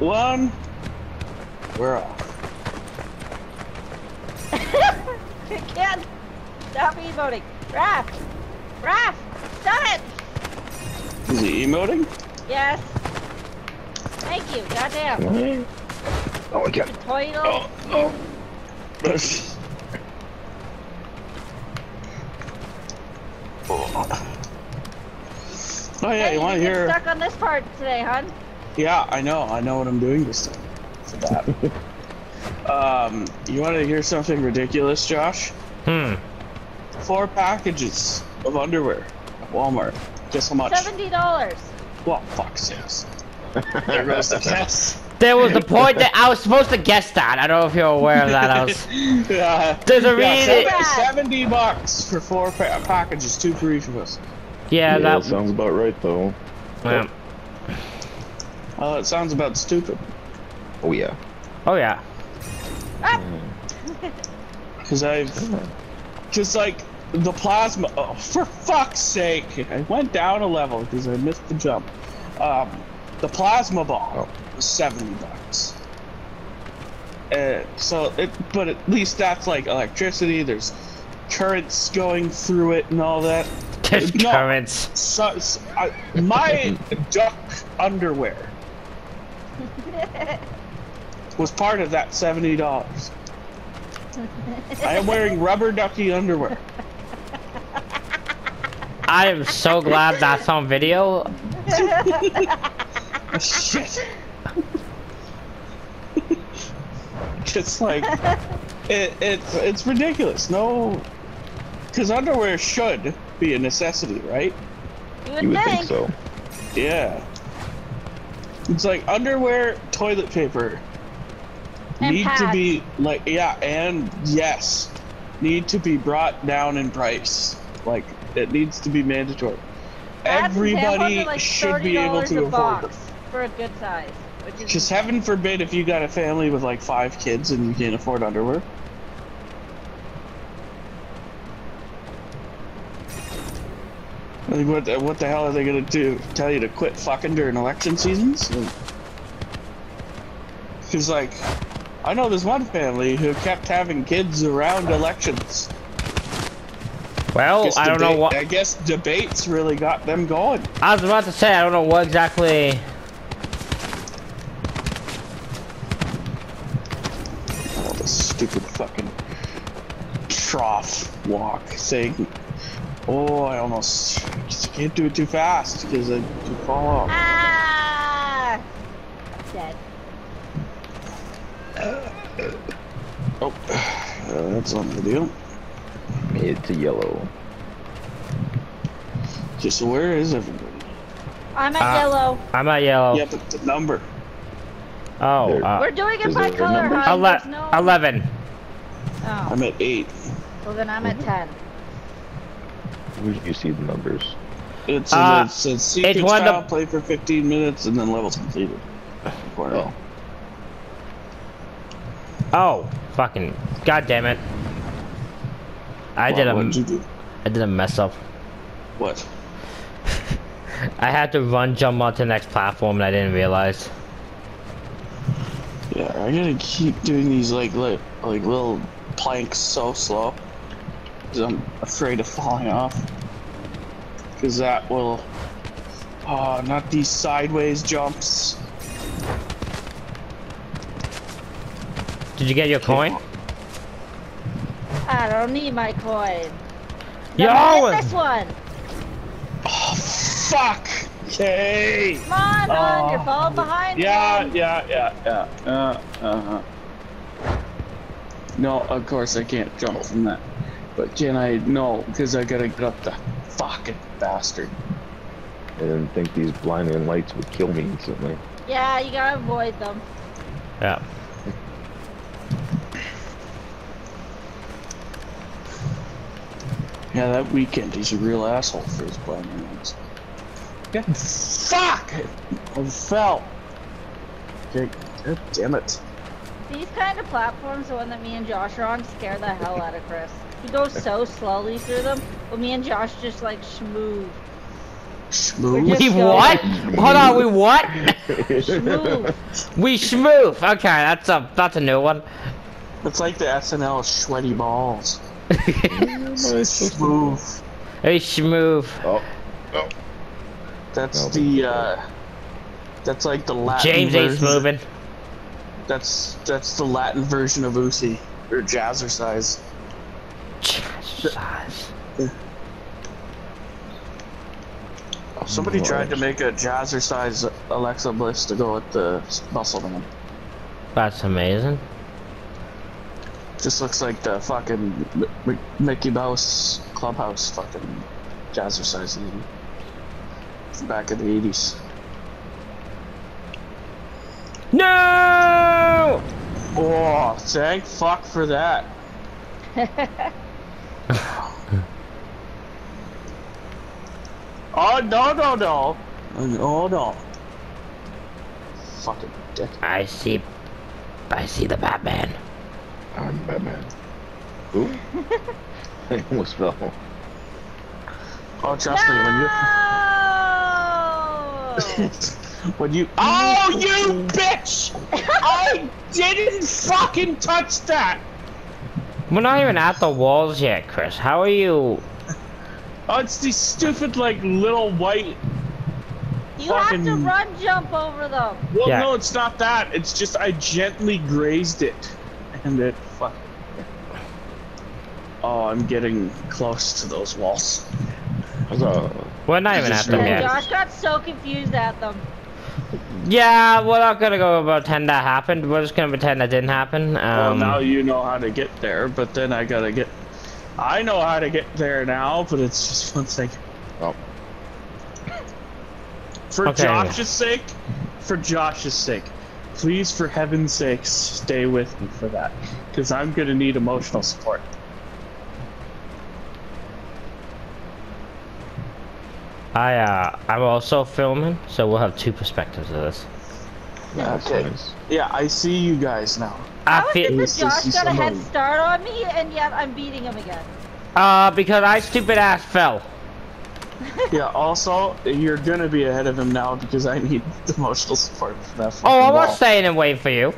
two, one. We're off. Ken, stop emoting. Raph, Raph, stop it. Is he emoting? Yes. Thank you. Goddamn. Oh my god. Toidle. Oh, oh. Oh yeah, Hey, you want to hear? stuck on this part today, hon? Yeah, I know. I know what I'm doing this time. For that. um, you want to hear something ridiculous, Josh? Hmm. Four packages of underwear at Walmart. Guess how much? Seventy dollars. Well, fuck sakes. There goes the guess. There was the point that I was supposed to guess that. I don't know if you're aware of that. I was. Yeah. There's a Yeah, reason. seven- Seventy bucks for four pa packages, two for each of us. Yeah, Yeah, that. that sounds about right though. yeah. Well, it sounds about stupid. Oh yeah. Oh yeah. Cause I've, cause like the plasma. Oh, for fuck's sake! I went down a level because I missed the jump. Um, the plasma ball Oh. was seventy bucks. Uh, so it, but at least that's like electricity. There's currents going through it and all that. There's No. currents. So, so I, my duck underwear was part of that seventy dollars. I am wearing rubber ducky underwear. I am so glad that's on video. Shit. it's like it, it's it's ridiculous. No, because underwear should be a necessity, right? You would, You would think. think so. Yeah. It's like underwear, toilet paper And need to be like yeah, and yes, need to be brought down in price. Like it needs to be mandatory. Pads Everybody like should be able to afford box them. for a good size. Which is Just heaven forbid if you got a family with like five kids and you can't afford underwear. Like what? the- What the hell are they gonna do? Tell you to quit fucking during election seasons? Because like, I know this one family who kept having kids around elections. Well, Guess I don't know what. I guess debates really got them going. I was about to say I don't know what exactly. All this stupid fucking trough walk thing. Oh, I almost just can't do it too fast because I could fall off. Ah! Dead. Oh, uh, that's on video. Mid to yellow. Just where is everybody? I'm at Ah. yellow. I'm at yellow. Yeah, but the number. Oh, uh, We're doing it by color, number? hon. ele- There's no... eleven. Oh. I'm at eight. Well, then I'm at ten. Where did you see the numbers? It's Uh, uh, it says sequence one of the- play for 15 minutes, and then levels completed. Corner. Oh, fucking. God damn it. I did What a. did you do? I did a mess up. What? I had to run jump onto the next platform and I didn't realize. Yeah, I gotta keep doing these like like like little planks so slow. Cause I'm afraid of falling off. Cause that will. Oh, not these sideways jumps. Did you get your coin? I don't need my coin. Yo! No, this one. Oh, fuck! Okay! Come on, hon. You're Oh. falling behind Yeah, again. yeah, yeah, yeah. Uh, uh-huh. No, of course I can't jump from that. But can I? No, because I gotta get up the fucking bastard. I didn't think these blinding lights would kill me instantly. Yeah, you gotta avoid them. Yeah. Yeah, that Weeknd he's a real asshole for his blinding lights. God, fuck! I fell. Okay, God damn it. These kind of platforms, the one that me and Josh are on, scare the hell out of Chris. He goes so slowly through them, but me and Josh just like schmooze. Smooth. We're what? Hold on, we what? Smooth. We smooth. Okay, that's a that's a new one. It's like the SNL sweaty balls. Smooth. Hey, smooth. Oh, oh. That's No, the uh that's like the Latin James ain't version. That's that's the Latin version of Uzi or Jazzercise. Size. Somebody tried to make a Jazzercise Alexa Bliss to go with the muscle man. That's amazing. Just looks like the fucking M- M- Mickey Mouse clubhouse fucking Jazzercise lady from back in the 80s. No! Oh, thank fuck for that. oh no no no! Oh no! Fucking dick. I see. I see the Batman. I'm Batman. Who? I almost fell. Oh, trust me, when you No! when you Oh you bitch! I didn't fucking touch that! We're not even at the walls yet, Chris. How are you? Oh it's these stupid like little white you have to run jump over them. Well Yeah. no it's not that. It's just I gently grazed it. And it fuck Oh I'm getting close to those walls. That's a, We're not even at them And yet. Josh got so confused at them. Yeah, we're not gonna go pretend that happened. We're just gonna pretend that didn't happen. Well Um, now you know how to get there, but then I gotta get I know how to get there now, but it's just one thing. oh, For Okay. Josh's sake, for Josh's sake, please, for heaven's sake, stay with me for that, because I'm gonna need emotional support. I uh, I'm also filming, so we'll have two perspectives of this. that's Okay. nice. Yeah, I see you guys now. I How is feel it Let's that Josh got a head start on me and yet I'm beating him again? uh because I stupid ass fell. Yeah. Also, you're gonna be ahead of him now because I need emotional support for that. Oh, I'm wall. not staying and waiting for you.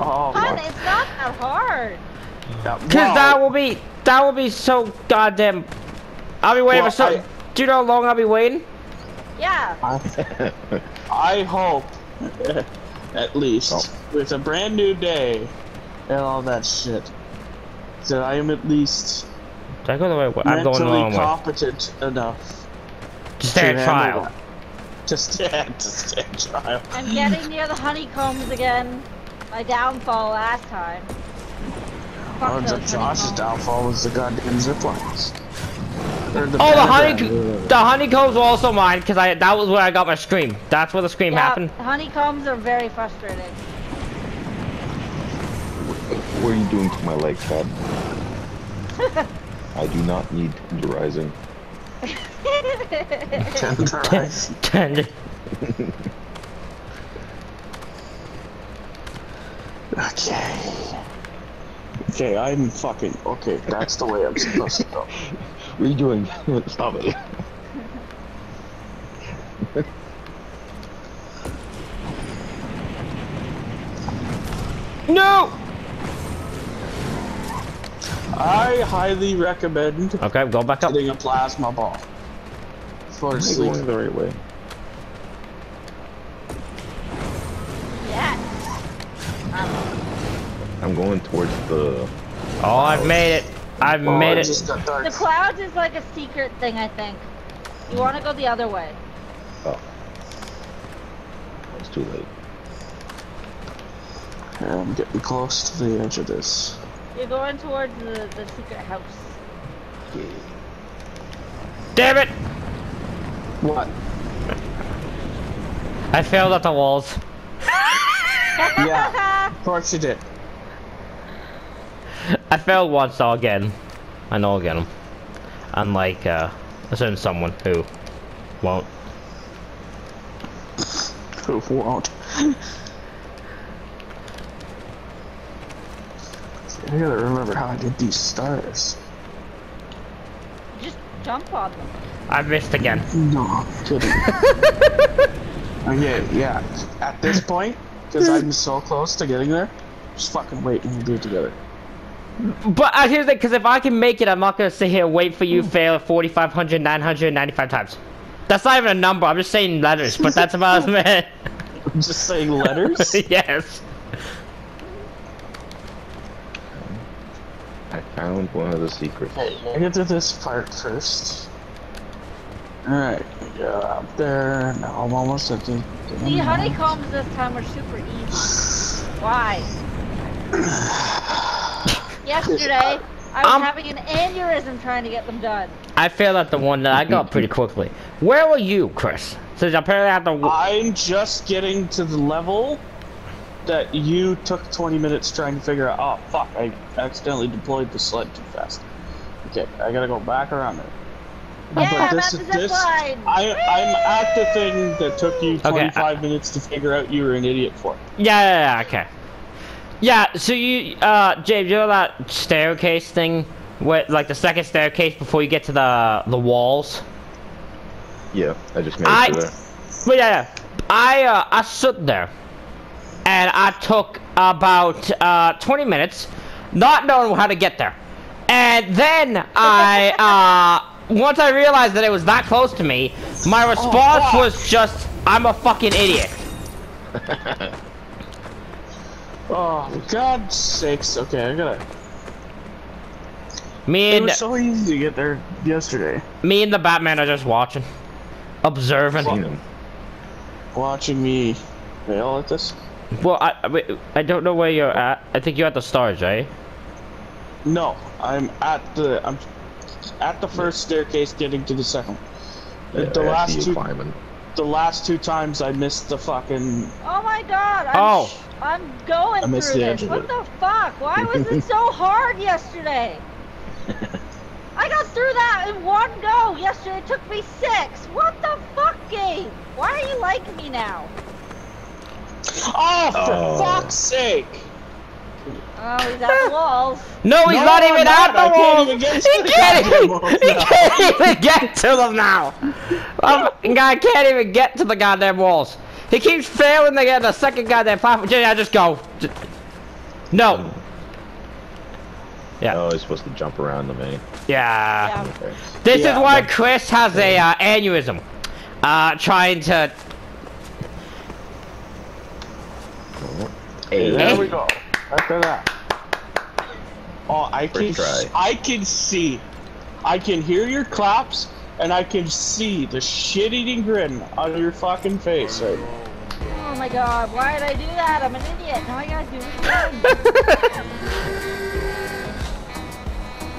Oh, Hun, my- it's not that hard. yeah, Cause well, that will be that will be so goddamn. I'll be waiting Well, for so. I- Do you know how long I'll be waiting? Yeah. I, I hope, at least, Oh. with a brand new day and all that shit, that I am at least Did I go the right way? I'm going the mentally wrong way. competent enough To stand to trial. handle that. To stand, to stand trial. I'm getting near the honeycombs again. My downfall last time. Fuck Oh, Josh's downfall was the goddamn zip lines. Or Oh, the pentagram. honey, the honeycombs were also mine because I that was where I got my scream. That's where the scream Yeah, happened. honeycombs are very frustrating. What are you doing to my leg, Chad? I do not need tenderizing. Tenderize. Tender. Okay. Okay, I'm fucking. Okay, that's the way I'm supposed to go. What are you doing? Stop it. No. I highly recommend Okay, go back up. getting a plasma ball for Am sleep. going the right way? yes. I'm going towards the. Oh, I've made it. I've Oh, made it it. just got dark. The clouds is like a secret thing, I think. You want to go the other way. Oh. It's too late. Yeah, I'm getting close to the edge of this. You're going towards the, the secret house. Damn it! What? I failed at the walls. Yeah, of course you did. I failed once, so I'll get. I know I'll get him. Unlike uh, a certain someone who won't. Who won't? I gotta remember how I did these stars. Just jump on them. I missed again. No, I'm kidding. okay, yeah. At this point, because I'm so close to getting there, just fucking wait and we'll do it together. But uh, here's the because if I can make it, I'm not gonna sit here and wait for you fail 4,500, 995 times. That's not even a number. I'm just saying letters, but that's about as meant. I'm just saying letters. yes. I found one of the secrets. Okay, I get to this part first. Alright, go up there. Now I'm almost at the. The honeycombs this time are super easy. Why? Yesterday, I was Um, having an aneurysm trying to get them done. I failed at the one that I got pretty quickly. Where were you, Chris? Since apparently I have to. I'm just getting to the level that you took 20 minutes trying to figure out. Oh, fuck, I accidentally deployed the sled too fast. Okay, I gotta go back around it. Yeah, But I'm this at the this- line. I, I'm at the thing that took you I- 25 minutes to figure out you were an idiot for. Yeah, yeah, yeah, okay. Yeah, so you, uh, James, you know that staircase thing? Where, like the second staircase before you get to the the walls? Yeah, I just made I- it to there. But yeah, yeah. I, uh, I stood there. And I took about, uh, 20 minutes, not knowing how to get there. And then I, uh, once I realized that it was that close to me, my response fuck. was just, I'm a fucking idiot. Oh, God's sakes. Okay, I gotta. Me It was so easy to get there yesterday. me and the Batman are just watching. Observing. Seen him. Watching me fail at this. Well, I, I, I don't know where you're at. I think you're at the stars, right? No, I'm at the. I'm at the first staircase getting to the second. Yeah, the I last two climbing. The last two times I missed the fucking Oh my god, I'm, Oh. I'm going I missed through the this. edge What the fuck? Why was it so hard yesterday? I got through that in one go. Yesterday it took me six. What the fuck, game? Why are you like me now? Oh, for Oh. fuck's sake! Oh, he's at the walls. No, he's No, not even not. at the walls. He can't even. He can't even get to them now. Um, guy can't even get to the goddamn walls. He keeps failing to get the second goddamn platform. Yeah, just go. Just- No. Yeah. Oh, he's supposed to jump around the main. Yeah. Yeah. Okay. This Yeah, is why but- Chris has a uh, aneurysm. Uh, trying to. Hey, There we go. After that. Oh, I can. Try. I can see. I can hear your claps, and I can see the shit-eating grin on your fucking face right now. Oh my god, why did I do that? I'm an idiot. Now I gotta do it again.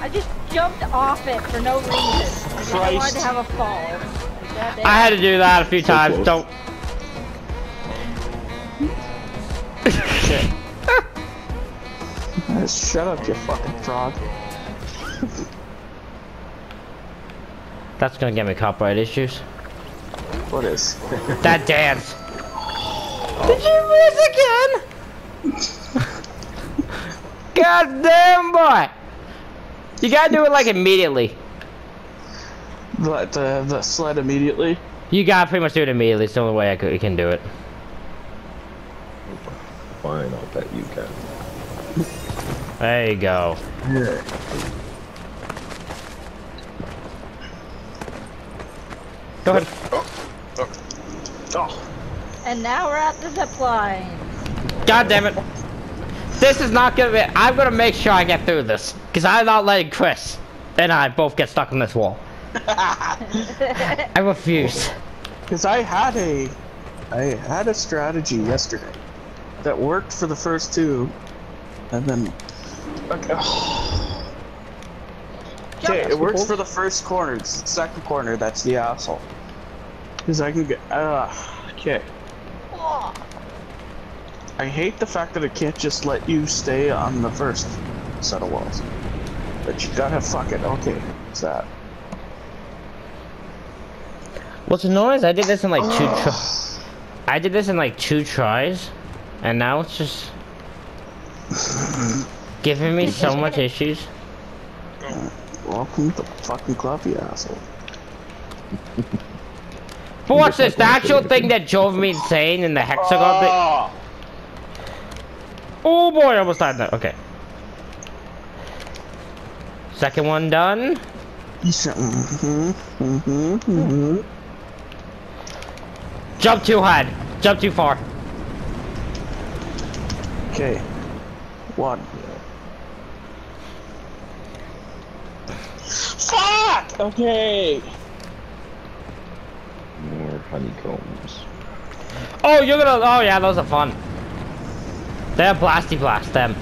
I just jumped off it for no reason. I didn't want Christ. to have a fall. I had to do that a few times. close. Don't. Shut up, you fucking frog. That's gonna get me copyright issues. What is? That dance. Did you miss again? God damn boy! You gotta do it like immediately. But uh, the sled immediately. You gotta pretty much do it immediately. It's the only way I could, can do it. Fine, I'll bet you can. There you go. Go ahead. Oh, And now we're at the zip line. God damn it. This is not gonna be. I'm gonna make sure I get through this. Because I'm not letting Chris and I both get stuck on this wall. I refuse. because I had a, I had a strategy yesterday that worked for the first two, and then. Okay. Okay, it works for the first corner. It's the second corner that's the asshole. Because I can get. Uh, okay. Oh, I hate the fact that it can't just let you stay on the first set of walls. But you gotta fuck it. Okay, what's that? What's annoying is I did this in like two tries. I did this in like two tries, and now it's just giving me so much issues. Welcome to the fucking club, you asshole. But watch this, the actual thing. thing that drove me insane in the hexagon thing. Oh, Oh boy, I almost died there. Okay. Second one done. mm-hmm, mm-hmm, mm-hmm. Jump too hard. Jump too far. Okay. One. Fuck! Okay. More honeycombs. Oh, you're gonna. Oh yeah, those are fun. They're blasty blast them.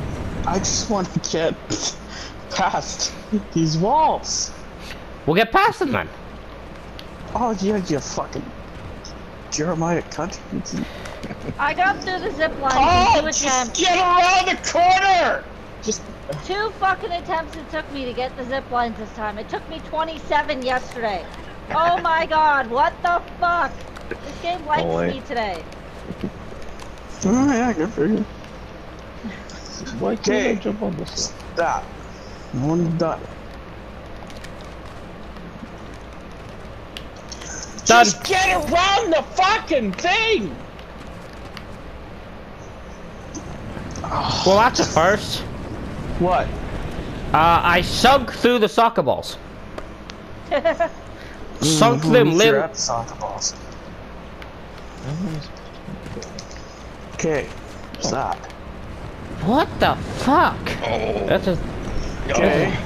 I just want to get past these walls. We'll get past them then. Oh yeah, you fucking Jeremiah cunt. I got through the zip line Oh, just get around the corner! Just Two fucking attempts it took me to get the zip lines this time. It took me 27 yesterday. Oh my god, what the fuck? This game likes Boy. me today. oh yeah, good for you. Why can't Okay. I jump on this? one? Stop. One done. Done. Just get around the fucking thing! Well, that's a first. What? Uh, I sunk through the soccer balls. Sunk Mhm, them, you're little. soccer balls. Okay. Stop. What the fuck? That's a. Okay.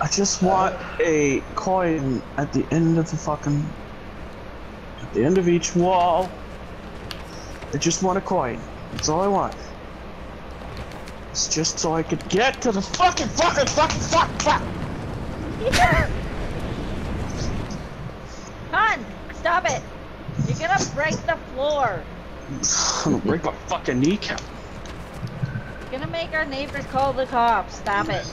I just want a coin at the end of the fucking. At the end of each wall. I just want a coin. That's all I want. It's just so I could get to the fucking fucking fucking fuck fuck. Hun, stop it. You're gonna break the floor. I'm gonna break my fucking kneecap. You're gonna make our neighbors call the cops. Stop it.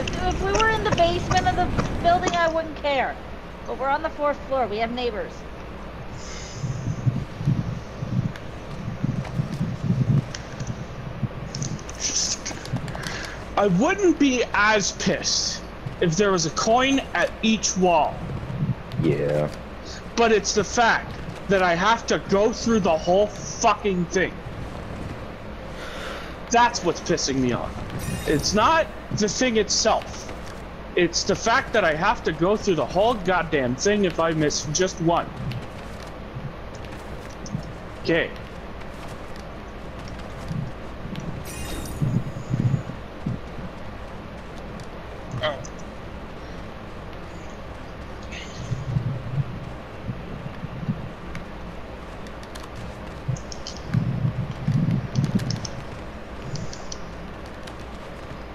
If, if we were in the basement of the building, I wouldn't care. But we're on the fourth floor. We have neighbors. I wouldn't be as pissed if there was a coin at each wall. Yeah. But it's the fact that I have to go through the whole fucking thing. That's what's pissing me off. It's not the thing itself. It's the fact that I have to go through the whole goddamn thing if I miss just one. Okay.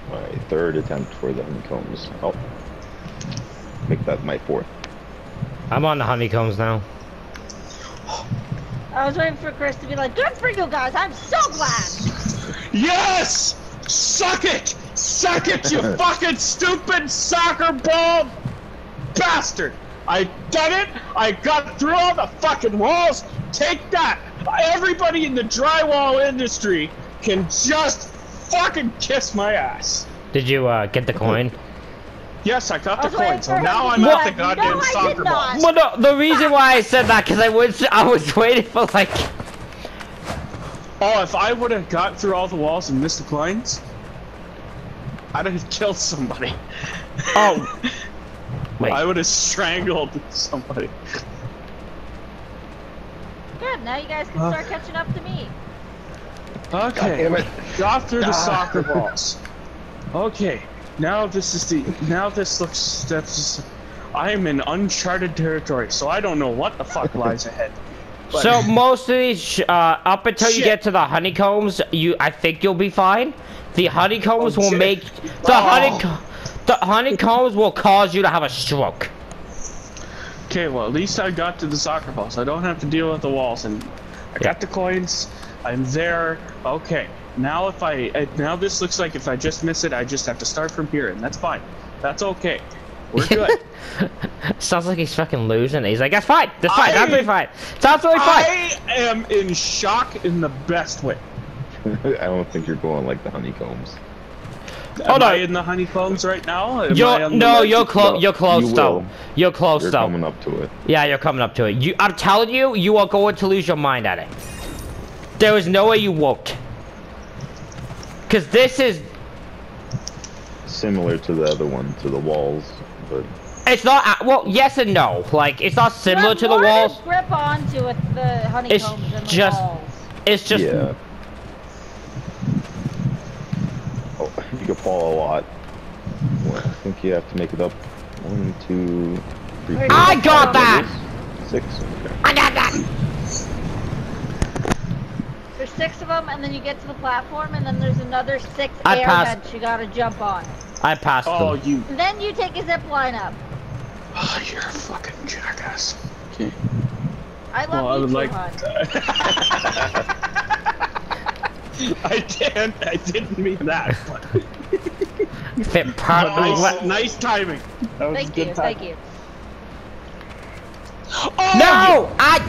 My third attempt for the honeycombs. Oh. Make that my fourth. I'm on the honeycombs now. I was waiting for Chris to be like, "Good for you guys! I'm so glad." Yes! Suck it! Suck it, you fucking stupid soccer ball bastard! I done it! I got through all the fucking walls! Take that! Everybody in the drywall industry can just fucking kiss my ass! Did you uh, get the coin? Yes, I got the was coin, so now I'm be at like, the goddamn "No, I did soccer ball. not." Well, no, the reason why I said that because I was I was waiting for like. Oh, if I would have got through all the walls and missed the coins, I'd have killed somebody. Oh. Wait. I would have strangled somebody. Good. Now you guys can Uh. start catching up to me. Okay. damn. Got through the soccer balls. Okay. Now this is the. Now this looks. That's. Just, I am in uncharted territory, so I don't know what the fuck lies ahead. But- So most of these, uh, up until you get to the honeycombs, you I think you'll be fine. The honeycombs Oh, will shit. make the Oh. honeycomb. The honeycombs will cause you to have a stroke. Okay, well at least I got to the soccer balls. I don't have to deal with the walls, and I got the coins. I'm there. Okay. Now if I uh, now this looks like if I just miss it, I just have to start from here, and that's fine. That's okay. We're good. Sounds like he's fucking losing. He's like, that's fine. That's fine. I- That's really fine. It's absolutely fine. I am in shock in the best way. I don't think you're going like the honeycombs. Hold Am I in the honeycombs right now? Am You're on no, ledge? you're close. No, you're close you though. will. You're close You're though. coming up to it. Yeah, you're coming up to it. You, I'm telling you, you are going to lose your mind at it. There is no way you won't. Cause this is, Similar to the other one, to the walls, but it's not. uh, Well, yes and no. Like it's not similar to the more walls. grip onto it, the honeycombs and the just- walls. It's just. yeah. Oh, you can fall a lot. Well, I think you have to make it up. One, two, three. I four, five, got that! Six. Okay. I got that. There's six of them, and then you get to the platform, and then there's another six I passed. airheads you gotta jump on. I passed Oh, them. you. And then you take a zip line up. Oh, you're a fucking jackass. Okay. I love Well, I you would too, like- I didn't. I didn't mean that. But Fit perfectly. nice, What? nice timing. That was Thank good you, timing. thank you. Oh, No, I.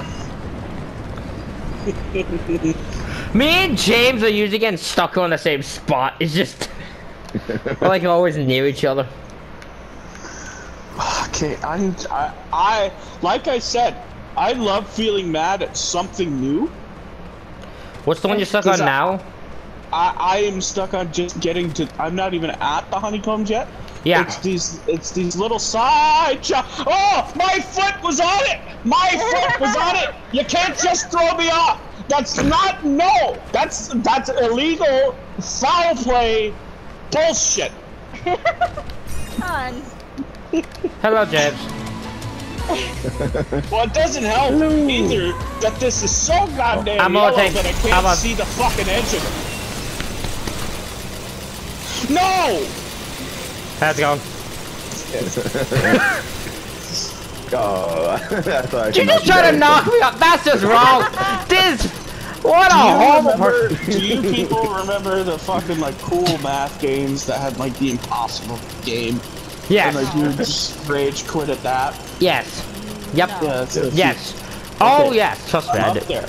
Me and James are usually getting stuck on the same spot. It's just we're like always near each other. Okay, I'm. I, I like I said. I love feeling mad at something new. What's the one you're stuck on that- now? I, I am stuck on just getting to. I'm not even at the honeycombs yet. Yeah. It's these. It's these little side. Oh, my foot was on it. My foot was on it. You can't just throw me off. That's not no. That's that's illegal foul play bullshit. Hon, Hello, James. Well, it doesn't help either that this is so goddamn I'm gonna yellow take- that I I'm can't gonna- see the fucking edge of it. No! How's it going? Oh, I thought I You just knock try to knock me up. That's just wrong. This. What a horrible person. do you people remember the fucking like cool math games that had like the impossible game? Yes. And like you just rage quit at that? Yes. Yep. No. Yeah. Yes. Oh Okay. yes. Trust me, I up there.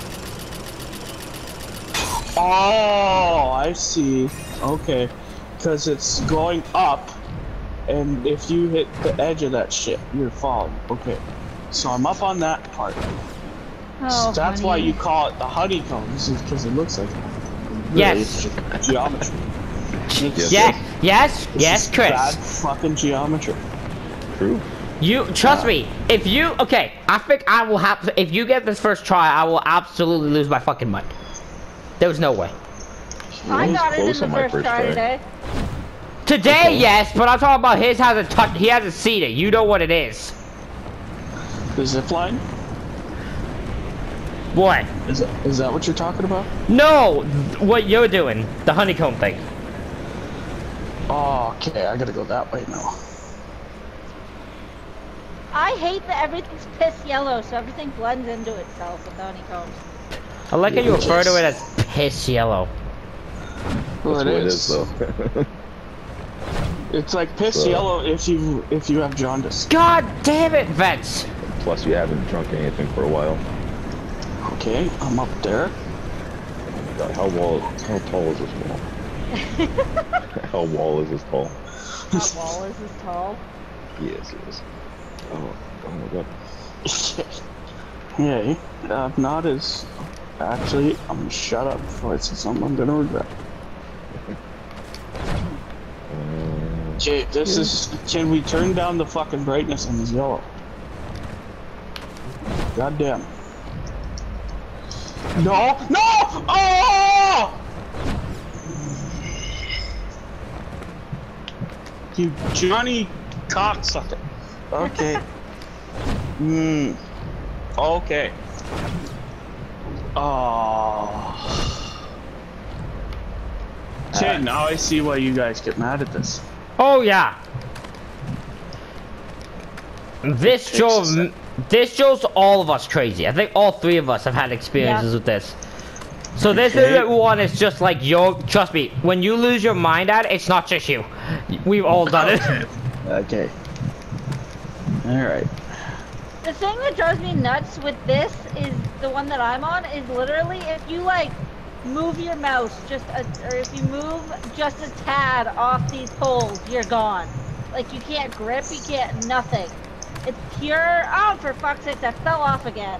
Oh, I see. Okay. Because it's going up, and if you hit the edge of that shit, you're falling. Okay. So I'm up on that part. Oh, That's why you call it the honeycombs, is because it looks like it. Really, Yes. geometry. It's Yes. Yes. it's Yes, just Bad Chris. fucking geometry. True. You trust me. If you okay, I think I will have. If you get this first try, I will absolutely lose my fucking mind. There was no way. I got it in the first first try try. today. Today, yes, but I'm talking about his has a touched. He has a seen it. You know what it is. The zip line? What? Is that, is that what you're talking about? No, what you're doing, the honeycomb thing. Oh, okay. I gotta go that way now. I hate that everything's piss yellow, so everything blends into itself with the honeycombs. I like how you refer to it as piss yellow. Well, That's it what it is. is, though. It's like piss So- yellow if you if you have jaundice. God damn it, Vets. Plus, you haven't drunk anything for a while. Okay, I'm up there. God, how wall? How tall is this wall? how wall is this tall? That wall is as tall. Yes, yes. Oh, oh my god. Hey, uh, not as. Actually, I'm gonna shut up before I say something I'm gonna regret. Okay, this is. Can we turn down the fucking brightness on this yellow? God damn. No! No! Oh! You Johnny cocksucker. Okay. Hmm. Okay. Oh. Okay, now I see why you guys get mad at this. Oh yeah. This Fix drove it. This drove all of us crazy. I think all three of us have had experiences Yeah. with this. So this Okay. isn't one. It's just like your. Trust me. When you lose your mind at it, it's not just you. We've all done it. Okay. Alright. The thing that drives me nuts with this is the one that I'm on is literally if you like move your mouse just a, or if you move just a tad off these poles, you're gone. Like you can't grip, you can't nothing. It's pure. Oh, for fuck's sake, that fell off again.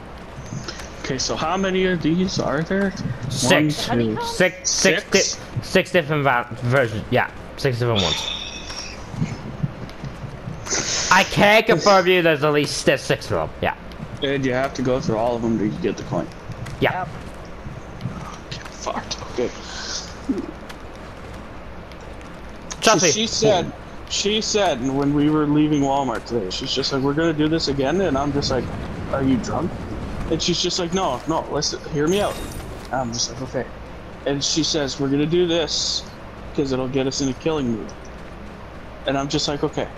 Okay, so how many of these are there? Six. One, two, Six, six, Six? di- six different va- versions. Yeah, six different ones. I can't confirm you. There's at least there's six of them. Yeah, And you have to go through all of them to get the coin. yeah. Yep. Fucked. Okay. Trust she, me. she said, she said when we were leaving Walmart today, she's just like, "We're gonna do this again," and I'm just like, "Are you drunk?" And she's just like, "No, no, listen, hear me out." And I'm just like, "Okay." And she says, "We're gonna do this because it'll get us in a killing mood." And I'm just like, "Okay."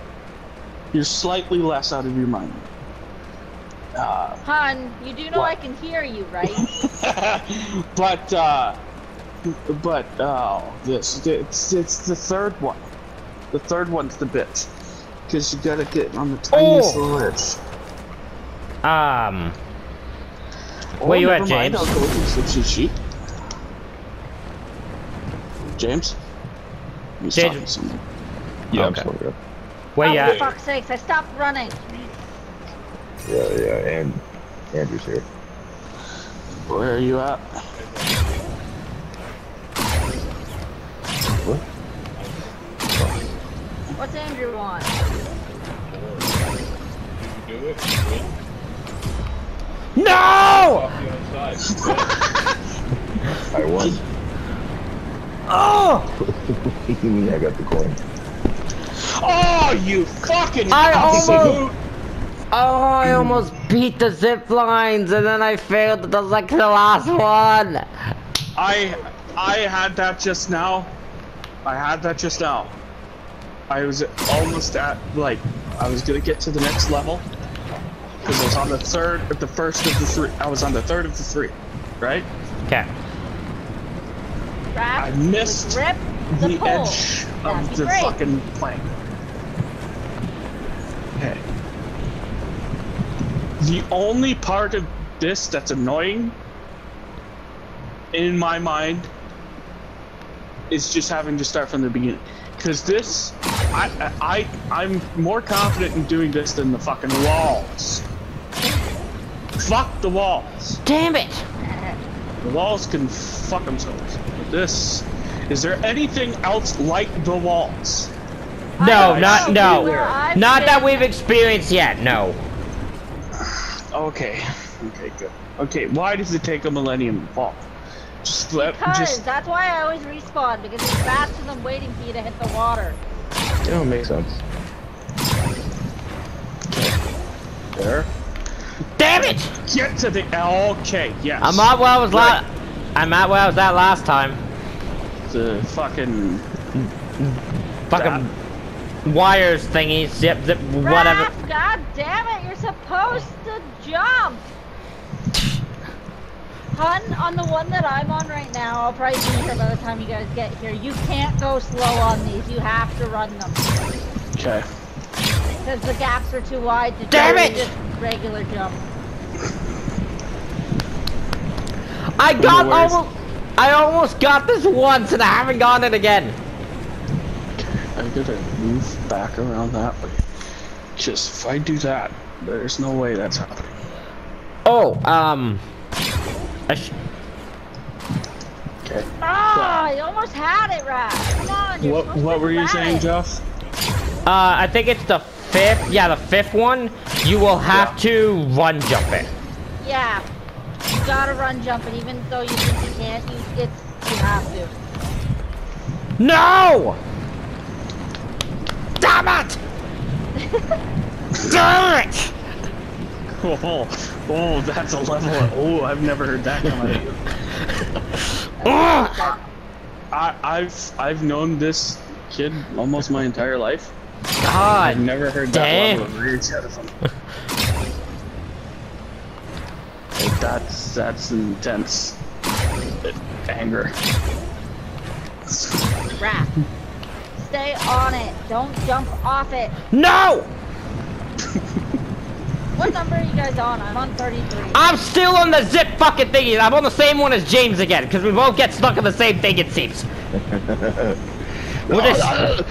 You're slightly less out of your mind. Uh, Hun, you do know What? I can hear you, right? but uh but oh this it's it's the third one the third one's the bitch because you gotta get on the tiniest Oh. little edge Um, oh, Where you at, never mind, James? I'll go with the cheat sheet James he's James- talking to someone. Yeah, Okay. I'm sorry. where oh, you for fuck's sakes, I stopped running. Yeah, yeah, and Andrew's here. where are you at What? What's Andrew want? No! I won. Oh! What do you mean I got the coin? oh you fucking I almost- Oh, I almost beat the zip lines and then I failed the like the last one. I I had that just now. I had that just now. I was almost at like I was gonna get to the next level because I was on the third, the first of the three. I was on the third of the three, right? Okay. I missed grip the, The edge of be the great. fucking plank. Okay. The only part of this that's annoying in my mind is just having to start from the beginning. Because this, I, I, I'm more confident in doing this than the fucking walls. Fuck the walls. Damn it! The walls can fuck themselves. But this, is there anything else like the walls? No, don't no. Not that we've experienced yet. No. Okay. Okay, good. Okay, why does it take a millennium to fall? Just let Because just that's why I always respawn because it's faster than waiting for you to hit the water. Yeah, it makes sense. there. Damn it! Get to the okay, yes. I'm at where I was Right. la- I'm at where I was at last time. the fucking Fucking wires thingies, zip, zip, whatever. Raph, God damn it, you're supposed to jump! Hun, on the one that I'm on right now, I'll probably be here by the time you guys get here. You can't go slow on these, you have to run them. Okay. Because the gaps are too wide to Damn it! just regular jump. I got No almost. I almost got this once and I haven't gotten it again. I gotta move back around that way. Just if I do that, there's no way that's happening. Oh, um. I sh- Okay. Oh, you almost had it, Raph. Come on, you're What what to were you saying, it. Jeff? uh, I think it's the fifth. Yeah, the fifth one. You will have Yeah. to run jump it. Yeah. You gotta run jump, it, even though you think you can't, you, it's, you have to. No! Damn it! Damn it! Oh, oh, that's a level. Oh, I've never heard that come out of you. Ugh. Ah! I, I've I've known this kid almost my entire life. I've never heard that Damn. level of rage out of him. That's that's intense anger. Raph. Stay on it. Don't jump off it. No! What number are you guys on? I'm on 33. I'm still on the zip fucking thingy. I'm on the same one as James again, because we both get stuck on the same thing, it seems. We're just...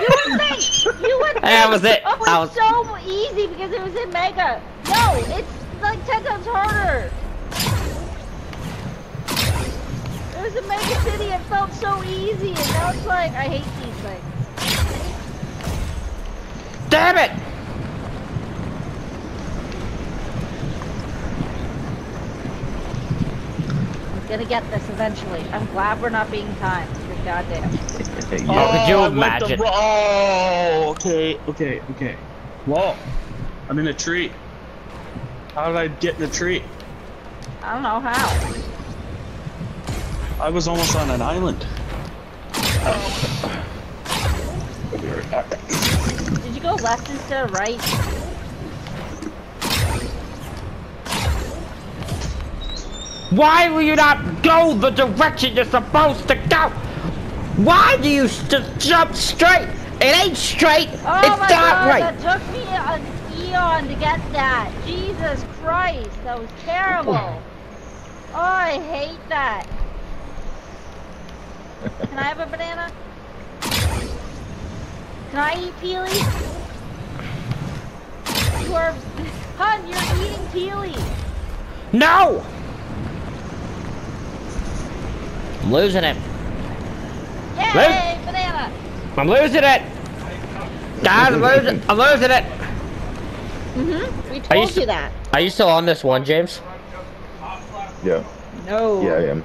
You would think! You would think! That was it. Oh, it's I was- so easy because it was in Mega. No, it's like 10 times harder. It was in Mega City. It felt so easy, and now it's like I hate these things. Damn it! Gonna get this eventually. I'm glad we're not being timed. You're goddamn. Oh, could you I went the imagine? Oh, okay, okay, okay. Whoa, I'm in a tree. How did I get in a tree? I don't know how. I was almost on an island. I'll be right back. Did you go left instead of right? Why will you not go the direction you're supposed to go? Why do you just jump straight? It ain't straight. Oh it's my not god, right. that took me an eon to get that. Jesus Christ, that was terrible. Oh, oh I hate that. Can I have a banana? Can I eat peely? You are, hun, you're eating peely. No! I'm losing it. Yay, banana. I'm losing it. Guys, I'm losing, I'm losing it. Mhm. We Are you told you that. Are you still on this one, James? Yeah, No. yeah, I am.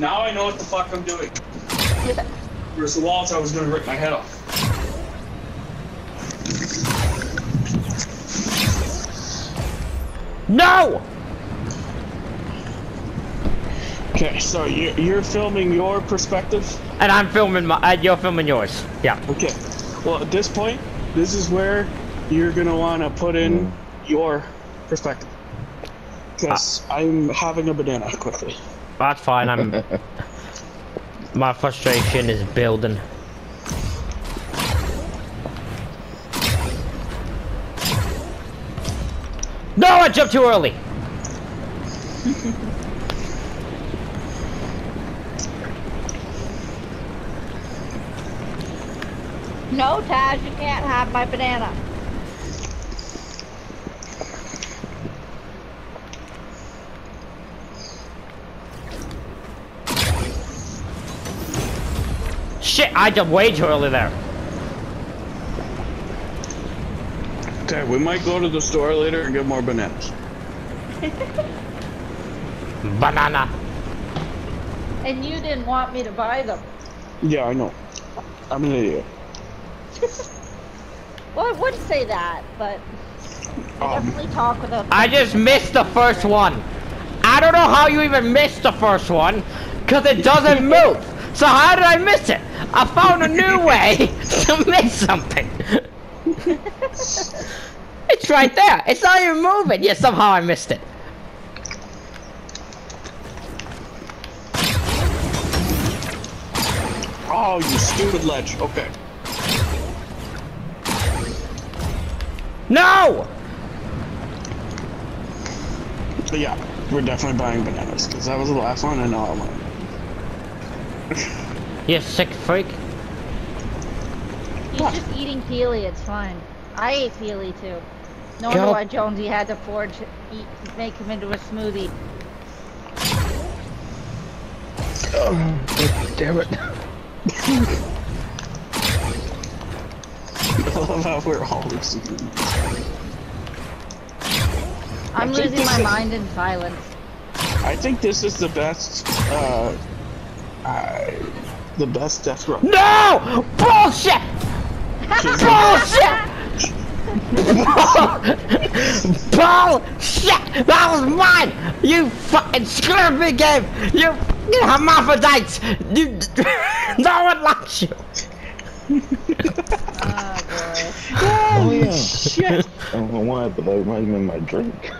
Now I know what the fuck I'm doing. Where's the walls? I was gonna rip my head off. No! Okay, so you're, you're filming your perspective? And I'm filming my, uh, you're filming yours. Yeah. Okay. Well, at this point, this is where you're gonna want to put in your perspective. Because I'm having a banana quickly. That's fine, I'm... my frustration is building. No, I jumped too early! No, Taj, you can't have my banana. Shit, I jumped way too early there. Okay, we might go to the store later and get more bananas. Banana. And you didn't want me to buy them. Yeah, I know. I'm an idiot. Well, I would say that, but I Um, definitely talk without. I just missed the first one. I don't know how you even missed the first one, because it doesn't move. So how did I miss it? I found a new way to miss something. it's right there. It's not even moving. Yet somehow I missed it. oh, you stupid ledge. Okay. No! But yeah, we're definitely buying bananas because that was the last one and now I want. You sick freak. He's just eating peely. It's fine. I ate peely too. No wonder Go. why Jonesy had to forge, eat, make him into a smoothie. Oh, Damn it. I love how we're all losing. I'm I losing my this- mind in silence. I think this is the best. Uh, uh, the best death row. No! Bullshit! Bullshit! Bullshit! That was mine! You fucking screwed me game! You, you hermaphrodites! You, no one likes you! Oh boy. Oh yeah. Shit! I don't know why, but that reminds me of my drink.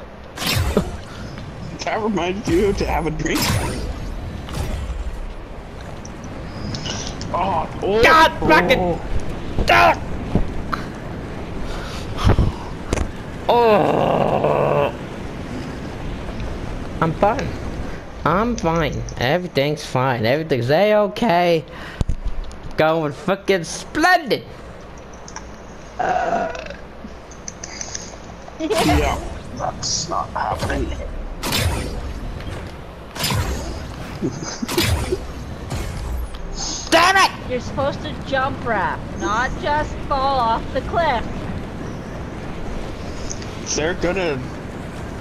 That reminds you to have a drink. Oh, oh, God, oh. fucking- Ah! Oh. I'm fine. I'm fine. Everything's fine. Everything's a-okay. Going fucking splendid. yeah, that's not happening. Damn it! You're supposed to jump wrap, not just fall off the cliff. They're gonna,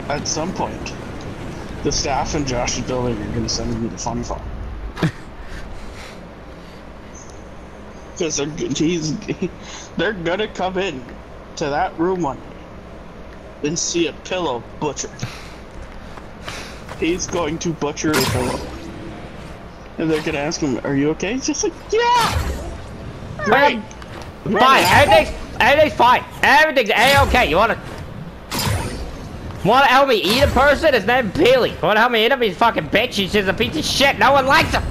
at some point, the staff in Josh's building are gonna send me the fun Because they're, he's, they're gonna come in to that room one day and see a pillow butchered. He's going to butcher a pillow. And they're gonna ask him, Are you okay? He's just like, Yeah! Right. Fine. Everything's, everything's fine. Everything's a-okay. You wanna... Wanna help me eat a person? His name Billy. Wanna help me eat him? He's fucking bitch. He's just a piece of shit. No one likes him.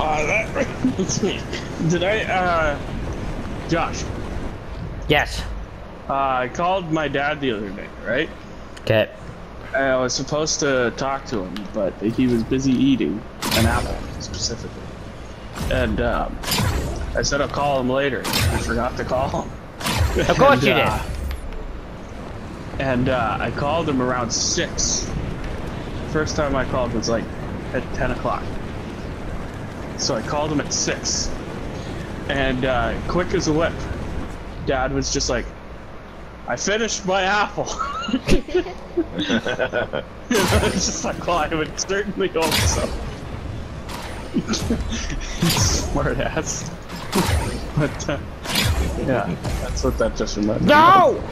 Uh, that reminds me. Did I, uh, Josh, Yes. uh, I called my dad the other day, right? Okay. I was supposed to talk to him, but he was busy eating an apple, specifically. And, um, I said I'll call him later. I forgot to call him. Of course And, you did. uh, And, uh, I called him around 6. First time I called was like at 10 o'clock. So I called him at 6. And, uh, quick as a whip, Dad was just like, I finished my apple. it's just like, well, I would certainly hope so. Smart ass. but, uh, yeah, that's what that just reminded me. of. No!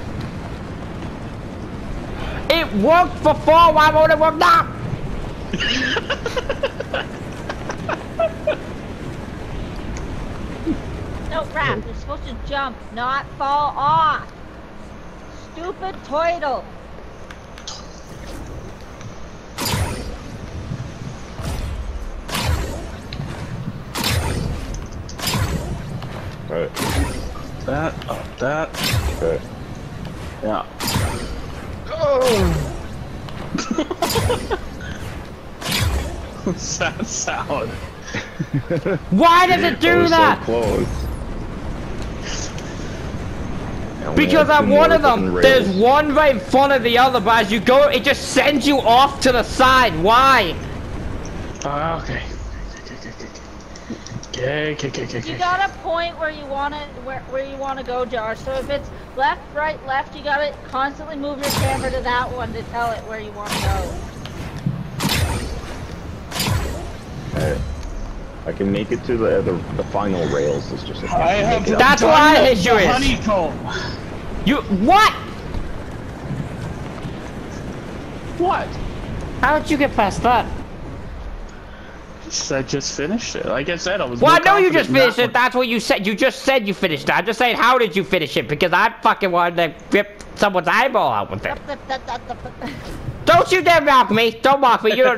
It worked before, why won't it work now? No, wrap. You're supposed to jump, not fall off. Stupid toidle. Alright, That, oh, that, okay. yeah. What's that sound? Why does it That do was that? So close. And we Because I'm one of them, fucking there's one right in front of the other, but as you go, it just sends you off to the side. Why? Oh, okay. Okay, okay, okay, okay, You got a point where you want to where, where you want to go, Josh. So if it's left, right, left, you gotta constantly move your camera to that one to tell it where you want to go. Alright. I can make it to the the, the final rails. It's just I have make it up. That's why the- his issue is. honeycomb. You what? What? How did you get past that? I just finished it. Like I said, I was. Well, I know you just in that finished it. That's what you said. You just said you finished it. I'm just saying, how did you finish it? Because I fucking wanted to rip someone's eyeball out with it. Don't you dare mock me! Don't mock me! You're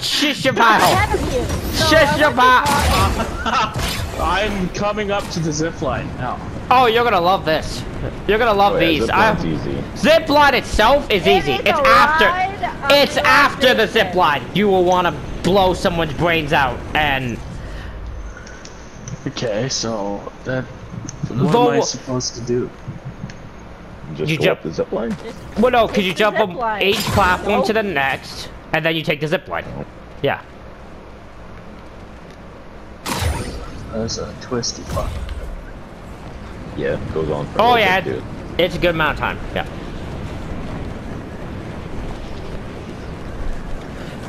shish your pie hole. Ahead of you. So Shut I your want mouth. I'm coming up to the zip line now. Oh, you're gonna love this. You're gonna love Oh, yeah, these. zip line's easy. Zip line itself is It easy. is It's after. It's after the zip line. You will want to blow someone's brains out and. Okay, so that. What Though- am I supposed to do? Just You go jump- up the zip line. Just- Well, no, because you jump from line. each platform to the next, and then you take the zip line. Yeah. That's a twisty fuck. Yeah, it goes on. For Oh yeah, bit, too. it's a good amount of time. Yeah.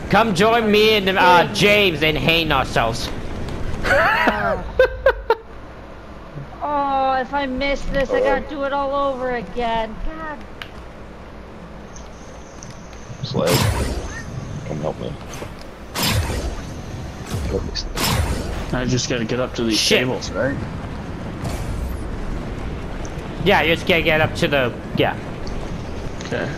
Come join me and uh, James in hating ourselves. Oh, if I miss this, I gotta do it all over again. God. Sled. Come help me. Help me, I just gotta get up to these Shit. tables, right? Yeah, you just gotta get up to the yeah. Okay.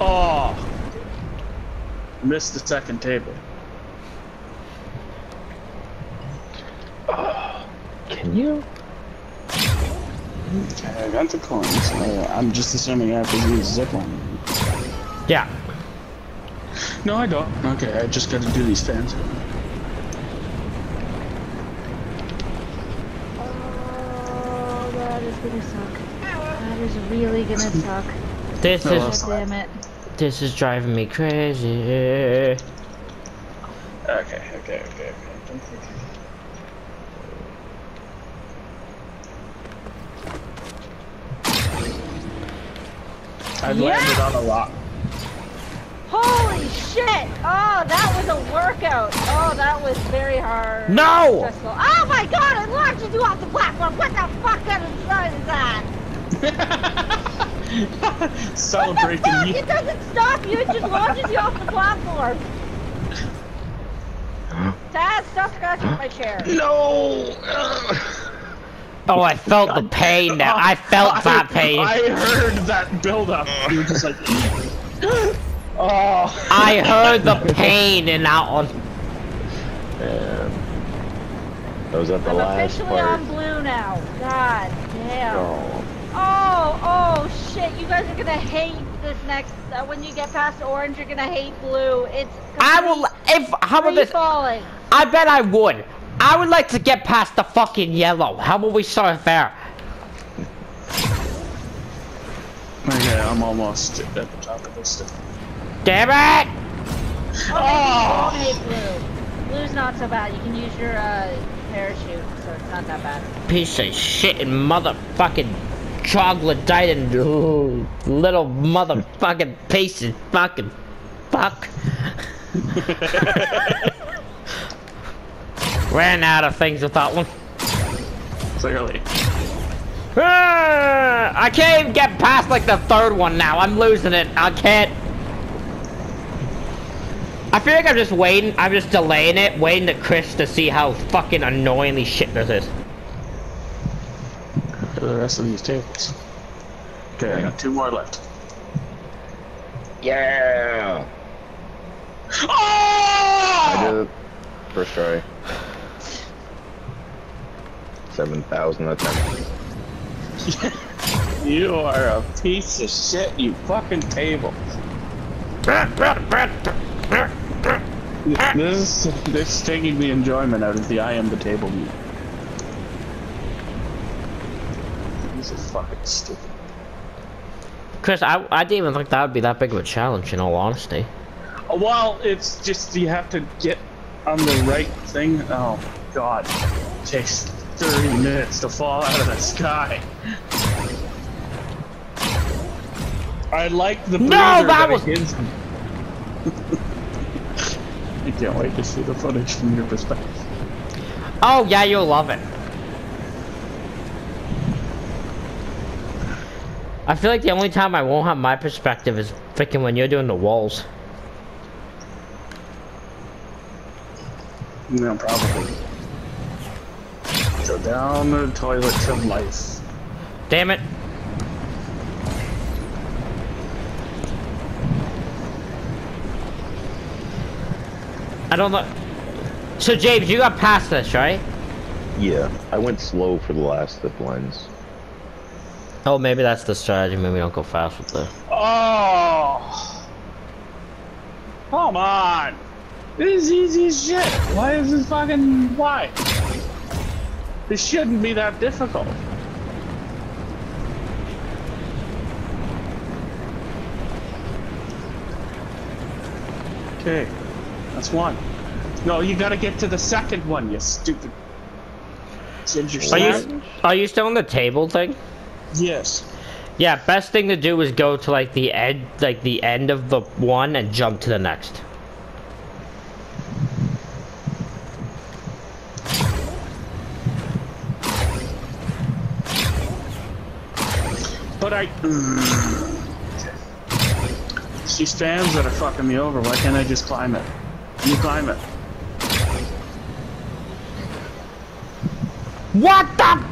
Oh! Missed the second table. You? I got the coins. Uh, I'm just assuming I have to use zipline. Yeah. No, I don't. Okay, I just got to do these fans. Oh, that is gonna suck. That is really gonna suck. This No, is damn it. this is driving me crazy. Okay, okay, okay, okay. I've Yeah! landed on a rock. Holy shit! Oh, that was a workout. Oh, that was very hard. No! Stressful. Oh my god, it launches you off the platform! What the fuck kind of design is that? Celebrate What the fuck? the It doesn't stop you, it just launches you off the platform. Taz, stop scratching my chair. No! Oh, I felt the pain now. I felt that pain. I heard that buildup. You were just like, oh. I heard the pain in that one. And that was at the I'm last officially part. on blue now. God damn. Oh, Oh, oh shit! You guys are gonna hate this next. Uh, when you get past orange, you're gonna hate blue. It's. I will. If how about this? falling. I bet I would. I would like to get past the fucking yellow. How about we start there? Okay, I'm almost at the top of this thing. Damn it! Oh, Oh! maybe you won't hate blue. Blue's not so bad. You can use your uh, parachute, so it's not that bad. Piece of shit and motherfucking troglodyte and ooh, little motherfucking piece of fucking fuck. Ran out of things with that one. Clearly. Ah, I can't even get past like the third one now. I'm losing it. I can't. I feel like I'm just waiting. I'm just delaying it, waiting to Chris to see how fucking annoyingly shit this is. For the rest of these tables. Okay, I got two more left. yeah! I Oh! did it. First try. 7,000 attempts. You are a piece of shit, you fucking table. This is, this is taking the enjoyment out of the I am the table mute. This is fucking stupid. Chris, I, I didn't even think that would be that big of a challenge, in all honesty. Uh, well, it's just you have to get on the right thing. Oh god. It takes 30 minutes to fall out of the sky. I like the No, breather that was-. I can't wait to see the footage from your perspective. Oh, yeah, you'll love it. I feel like the only time I won't have my perspective is freaking when you're doing the walls. No, probably. Go down the toilets of life. Damn it. I don't know. So, James, you got past this, right? Yeah, I went slow for the last zip lines. Oh, maybe that's the strategy. Maybe don't go fast with the. Oh! Come on! This is easy as shit. Why is this fucking why? This shouldn't be that difficult. Okay, that's one. No, you gotta get to the second one, you stupid ginger Are you are you still on the table thing? Yes. Yeah, best thing to do is go to like the end, like the end of the one, and jump to the next. But I. It's these fans that are fucking me over. Why can't I just climb it? You climb it. What the?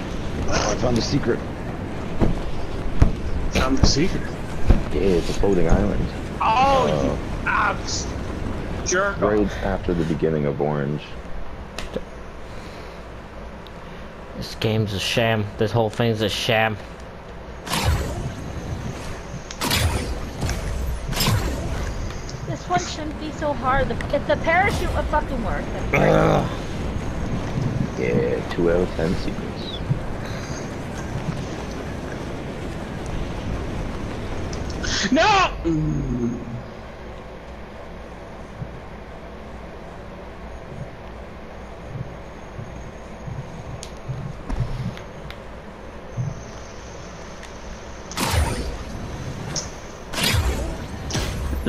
Oh, I found the secret. Found the secret. Yeah, it's a floating island. Oh, Uh, you abs. Jerk. Right after the beginning of Orange. This game's a sham. This whole thing's a sham. This one shouldn't be so hard. The, if the parachute would fucking work. that'd be great. Ugh. Yeah, two out of ten sequence. No! Mm.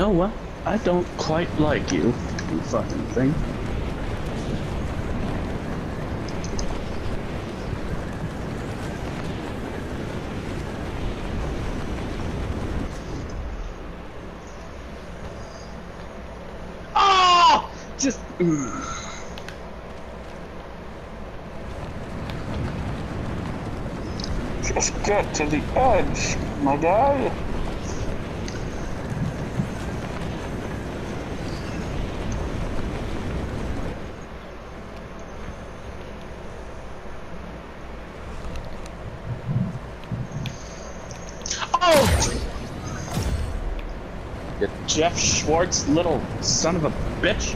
Know what? I don't quite like you, you fucking thing. Oh! Just. Just get to the edge, my guy. Jeff Schwartz, little son of a bitch.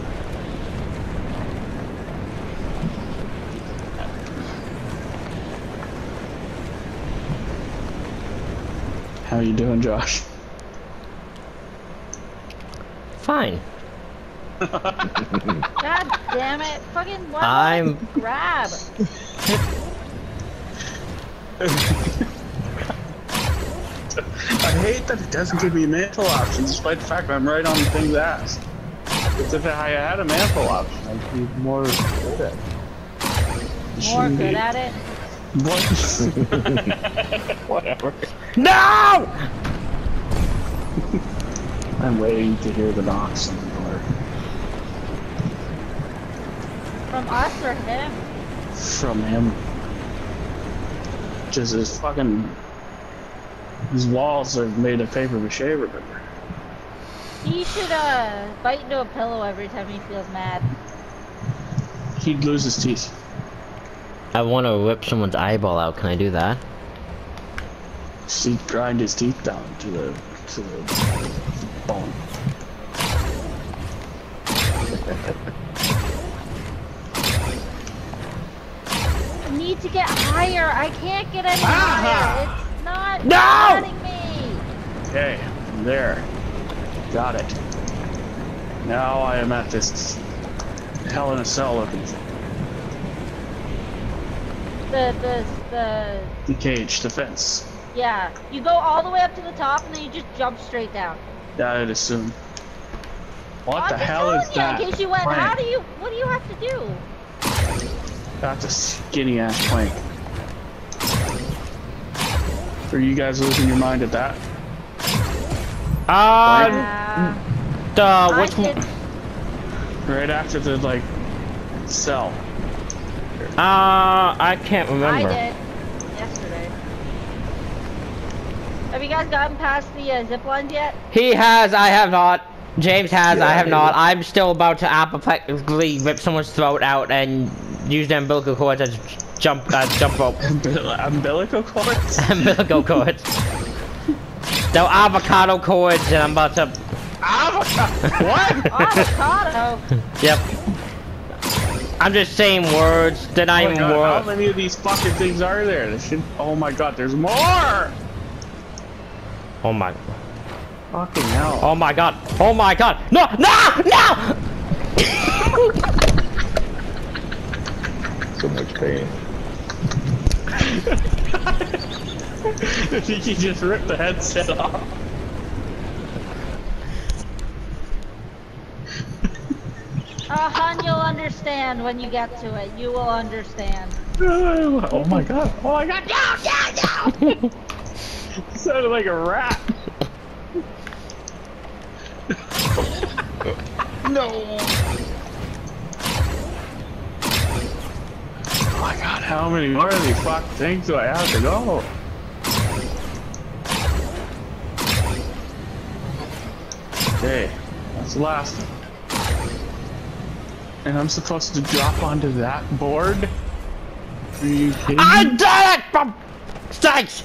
How you doing, Josh? Fine. God damn it. Fucking what? I'm- Grab. hate that it doesn't give me a mantle option, despite the fact that I'm right on the thing's ass. Because if I had a mantle option, I'd be more good at it. More good be. at it. What? Whatever. No! I'm waiting to hear the knocks on the door. From us or him? From him. Just his fucking. His walls are made of paper mache, remember? He should uh bite into a pillow every time he feels mad. He'd lose his teeth. I want to rip someone's eyeball out. Can I do that? He'd grind his teeth down to the to the bone. I need to get higher. I can't get any higher. It's not No! letting me. Okay, there. Got it. Now I am at this hell in a cell looking thing. The the the The cage, the fence. yeah. You go all the way up to the top and then you just jump straight down. I'd assume. What I'm the just hell telling is you, that? In case you went, plank? how do you? What do you have to do? That's a skinny ass plank. Are you guys losing your mind at that? Uh, Uh, the I which Right after the like cell. Uh, I can't remember. I did yesterday. Have you guys gotten past the uh, zip lines yet? He has. I have not. James has. I have I not. did. I'm still about to apoplectically rip someone's throat out and use the umbilical cords as jump uh, jump rope. Umbilical cords? umbilical cords. The avocado cords, and I'm about to. Avocado. what? Avocado. Yep. I'm just saying words. They're not Oh my even God, how many of these fucking things are there? This should. Oh my god, there's more! Oh my. Fucking hell. Oh my god. Oh my god. No! No! No! So much pain. I think he just ripped the headset off. Uh, hun, you'll understand when you get to it. You will understand. Oh my god. Oh my god. No, no, no! Sounded like a rat. no. Oh my god, how many more of these fuck things do I have to go? Okay, that's the last one. And I'm supposed to drop onto that board? Are you kidding I me? did it! For sakes!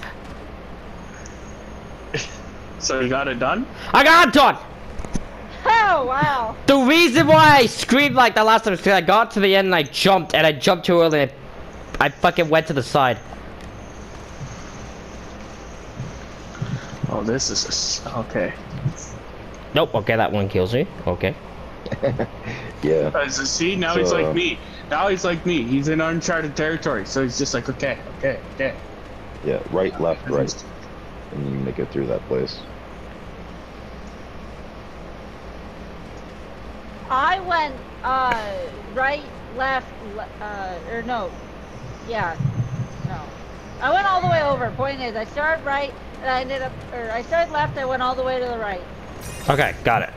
So you got it done? I got it done! Oh wow. The reason why I screamed like the last time is because I got to the end and I jumped, and I jumped too early and I fucking went to the side. Oh, this is a s okay. Nope, okay, that one kills me. Okay. Yeah. Uh, so see, now he's like me. Now he's like me. He's in uncharted territory, so he's just like, okay, okay, okay. Yeah. Right, left, right. And you make it through that place. I went uh right, left, le- uh or no, yeah, no. I went all the way over. Point is, I started right, and I ended up, or I started left. I went all the way to the right. Okay, got it.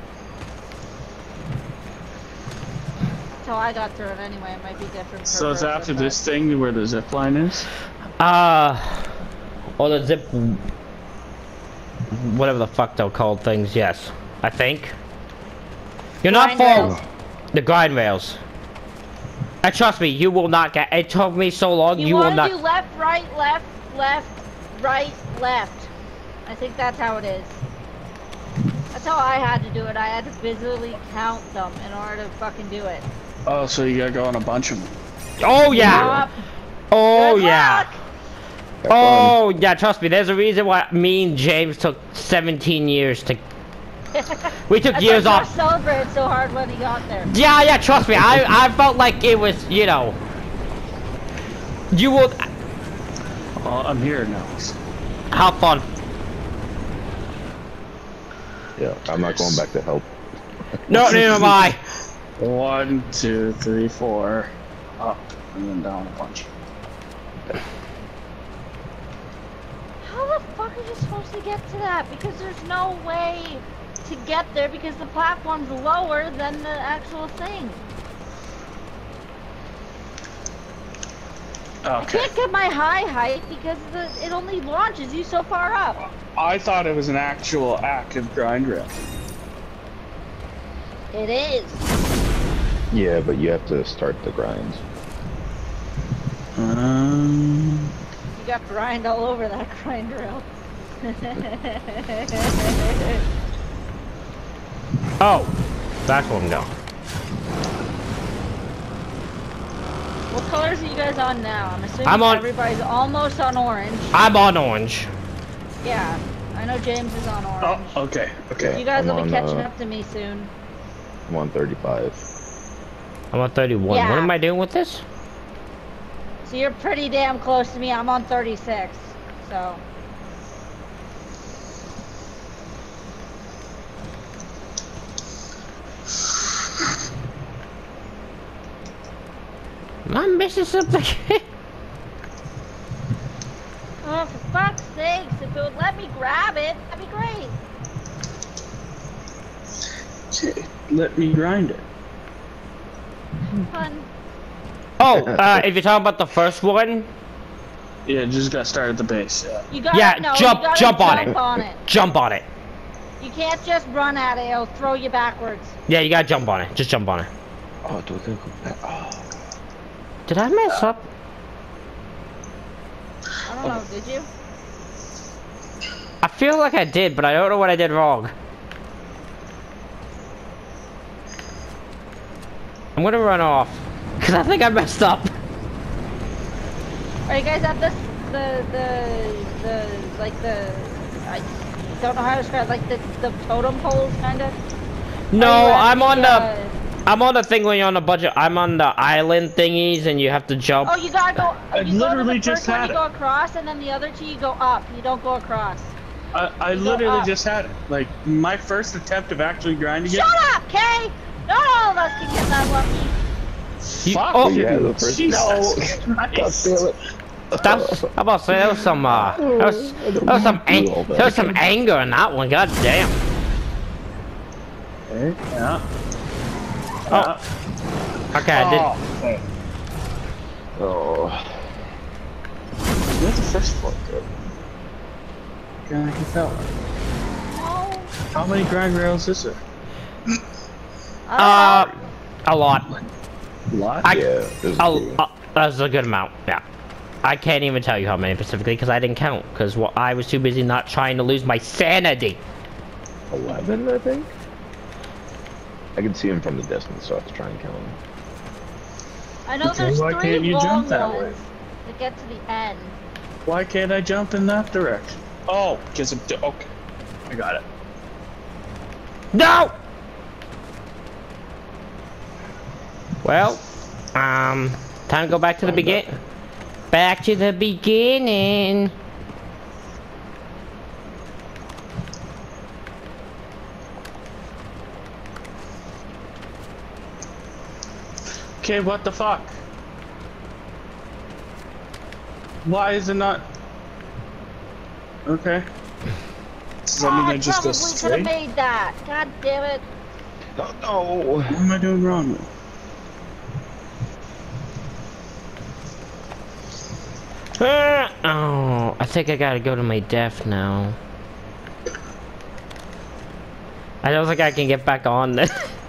That's how I got through it. Anyway, it might be different. So it's after but- this thing where the zip line is. Uh, or the zip, whatever the fuck they're called things. Yes, I think. You're not Grind full. rails. The grind rails. And trust me, you will not get. It took me so long. You, You, will want to not. do left, right, left, left, right, left. I think that's how it is. That's how I had to do it. I had to visually count them in order to fucking do it. Oh, so you gotta go on a bunch of them. Oh yeah. Yup. Oh Good yeah. luck. Oh yeah. Trust me. There's a reason why me and James took 17 years to. We took That's years off. Josh celebrated so hard when he got there. Yeah, yeah, trust me. I I felt like it was, you know. You will Oh, I'm here now. have fun. Yeah. I'm not going back to help. No, neither am I. One, two, three, four, up, and then down a bunch. How the fuck are you supposed to get to that? Because there's no way to get there because the platform's lower than the actual thing. I can't get my high height because the, it only launches you so far up. I thought it was an actual active grind rail. It is. Yeah, but you have to start the grind. Um, You got grind all over that grind rail. Oh, that's what I'm what colors are you guys on now? I'm assuming I'm on- everybody's almost on orange. I'm on orange. Yeah, I know James is on orange. oh, okay, okay. You guys I'm will be on, catching uh, up to me soon. I'm on 35. I'm on 31. Yeah. What am I doing with this? So you're pretty damn close to me. I'm on 36. So. Am I missing something? Oh, for fuck's sakes, if it would let me grab it, that'd be great. Let me grind it. Fun. oh, uh, if you're talking about the first one, Yeah, just got started at the base. Yeah. You gotta, Yeah, no, jump- you gotta jump on jump it. on it. jump on it. You can't just run at it, it'll throw you backwards. Yeah, you gotta jump on it. Just jump on it. Oh, do I go back? Oh. Did I mess up? I don't know, did you? I feel like I did, but I don't know what I did wrong. I'm gonna run off. Cause I think I messed up. Are you guys at this, the, the, the, like the, I don't know how to describe, like the, the totem poles, kinda? No, Are you at I'm on the, uh, I'm on the thing when you're on a budget. I'm on the island thingies and you have to jump. Oh, you gotta go. I you go to literally the just first one, had you it. go across, and then the other two you go up. You don't go across. I, I literally just had it. Like my first attempt of actually grinding it. Shut up, Kay! Not all of us can get that lucky. You- Fuck oh. you. Yeah, the first- Jesus God Christ. damn it. That was, how about say there was some, uh, there was, there was some, ang- there was some anger in that one. God damn. Okay, yeah. Oh. Okay, I did. Oh, okay. Oh. Where's the first floor go? Can I hit that one? How many grind rails is there? I Uh, a lot. A lot? I- Yeah, there's A, uh, that's a good amount. Yeah. I can't even tell you how many specifically because I didn't count because well, I was too busy not trying to lose my sanity. 11, I think. I can see him from the distance, so I have to try and kill him. I know Okay, there's why three can't you jump that way? to get to the end. Why can't I jump in that direction? Oh, because I'm. Okay. I got it. No! Well, um, time to go back to the begin. Back to the beginning. Okay, what the fuck? Why is it not? Okay. Does that mean oh, I just go probably could have straight? made that. God damn it. Oh, no. What am I doing wrong? Uh, oh, I think I gotta go to my death now. I don't think I can get back on this.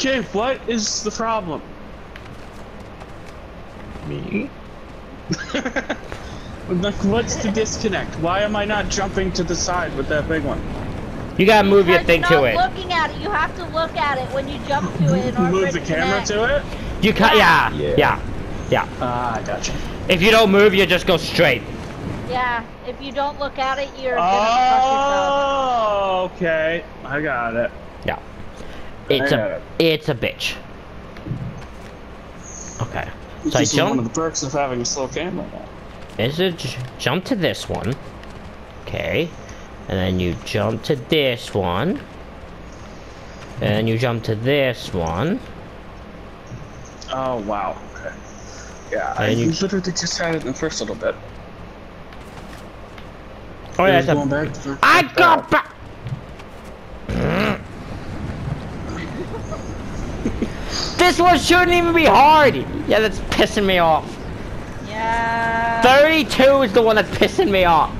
Okay, what is the problem? Me? like, what's the disconnect? Why am I not jumping to the side with that big one? You gotta move your Because thing you're to not it. looking at it. You have to look at it when you jump to it in order for Move the camera connect. to it? You can yeah, Yeah. yeah, yeah. Ah, I gotcha. If you don't move, you just go straight. Yeah, if you don't look at it, you're gonna fuck yourself. Oh, okay. I got it. It's a it. it's a bitch. Okay. So I This is one of jump. the perks of having a slow camera now. Is it jump to this one? Okay. And then you jump to this one. And then you jump to this one. Oh, wow. Okay. Yeah, I And you- literally just had it in the first little bit. Oh yeah, It was going back to the- I got back. This one shouldn't even be hard. Yeah, that's pissing me off. Yeah. 32 is the one that's pissing me off.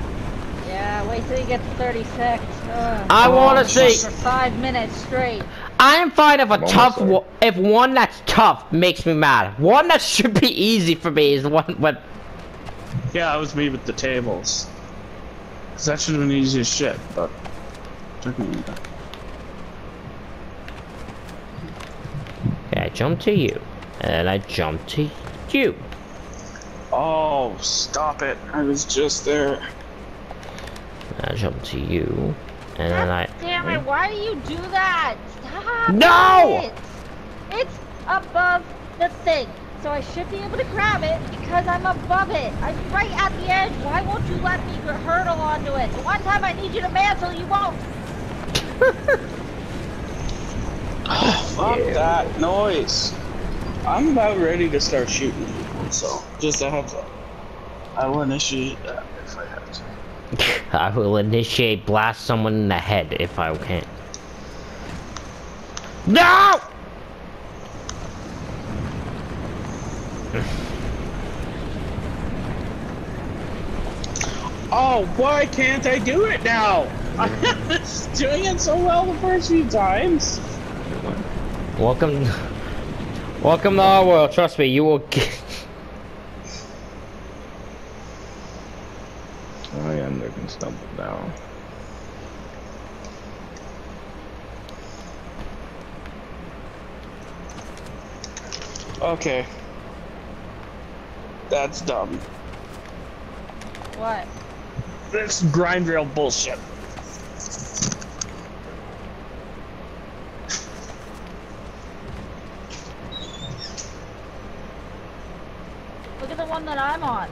Yeah, wait till you get to 36. Ugh. I Oh, want to see. For five minutes straight. I'm fine if a I'm tough, one- if one that's tough makes me mad. One that should be easy for me is one with. Yeah, it was me with the tables. Cause that should have been easy as shit, but took me. a minute. Okay, I jump to you, and then I jump to you. Oh, stop it! I was just there. I jump to you, and then I. Damn it, why do you do that? Stop No! it. It's above the thing. So I should be able to grab it because I'm above it. I'm right at the edge. Why won't you let me gr- hurdle onto it? The one time I need you to mantle, you won't. Oh, fuck that noise. I'm about ready to start shooting people, so just a heads up. I will initiate that if I have to. I will initiate blast someone in the head if I can. No! Oh, why can't I do it now? I was doing it so well the first few times. Welcome, welcome to our world. Trust me, you will get. I am looking stumbled down. Okay. That's dumb. What? This grind rail bullshit. Look at the one that I'm on.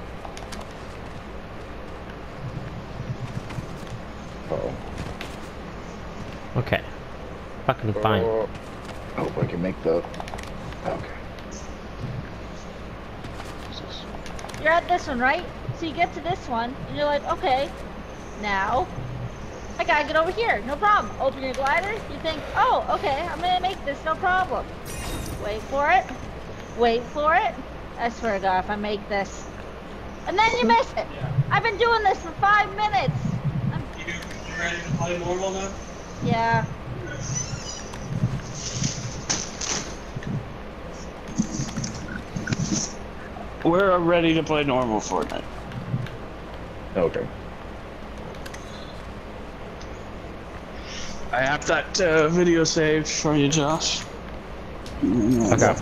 Oh. Okay. Fucking fine. Oh, hope I can make the. Okay. Jesus. You're at this one, right? So you get to this one, and you're like, okay, now I gotta get over here. No problem. Open your glider. You think, oh, okay, I'm gonna make this. No problem. Wait for it. Wait for it. I swear to God, if I make this, and then you miss it. I've been doing this for five minutes. I'm, you ready to play normal now? yeah. We're ready to play normal Fortnite. Okay. I have that uh, video saved for you, Josh. Okay.